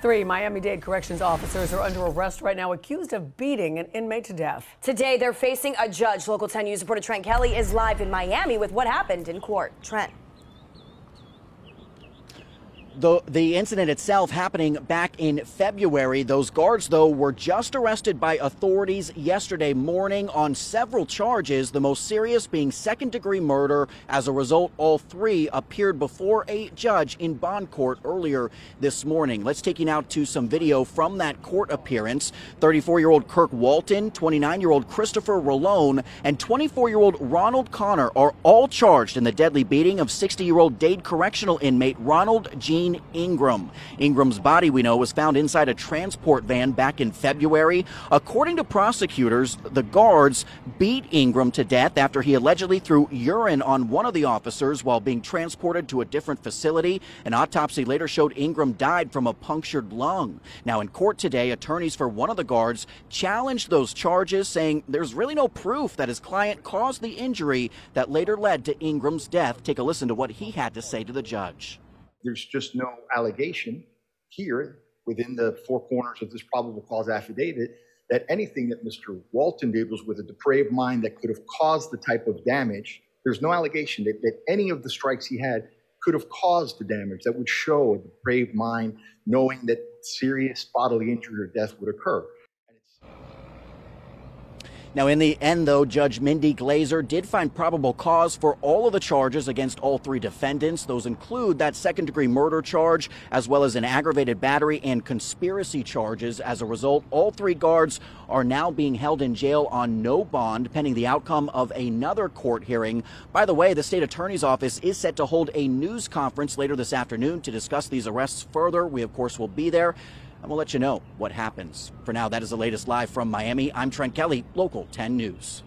Three Miami Dade corrections officers are under arrest right now, accused of beating an inmate to death. Today, they're facing a judge. Local 10 News reporter Trent Kelly is live in Miami with what happened in court. Trent. The, the incident itself happening back in February. Those guards, though, were just arrested by authorities yesterday morning on several charges, the most serious being second degree murder. As a result, all three appeared before a judge in bond court earlier this morning. Let's take you now to some video from that court appearance. 34 year old Kirk Walton, 29 year old Christopher Rolon, and 24 year old Ronald Connor are all charged in the deadly beating of 60 year old Dade correctional inmate Ronald Gene. Ingram. Ingram's body, we know, was found inside a transport van back in February. According to prosecutors, the guards beat Ingram to death after he allegedly threw urine on one of the officers while being transported to a different facility. An autopsy later showed Ingram died from a punctured lung. Now, in court today, attorneys for one of the guards challenged those charges, saying there's really no proof that his client caused the injury that later led to Ingram's death. Take a listen to what he had to say to the judge there's just no allegation here within the four corners of this probable cause affidavit that anything that Mr. Walton did was with a depraved mind that could have caused the type of damage. There's no allegation that, that any of the strikes he had could have caused the damage that would show a depraved mind knowing that serious bodily injury or death would occur. Now, in the end, though, Judge Mindy Glazer did find probable cause for all of the charges against all three defendants. Those include that second degree murder charge, as well as an aggravated battery and conspiracy charges. As a result, all three guards are now being held in jail on no bond, pending the outcome of another court hearing. By the way, the state attorney's office is set to hold a news conference later this afternoon to discuss these arrests further. We, of course, will be there and we'll let you know what happens. For now, that is the latest live from Miami. I'm Trent Kelly, Local 10 News.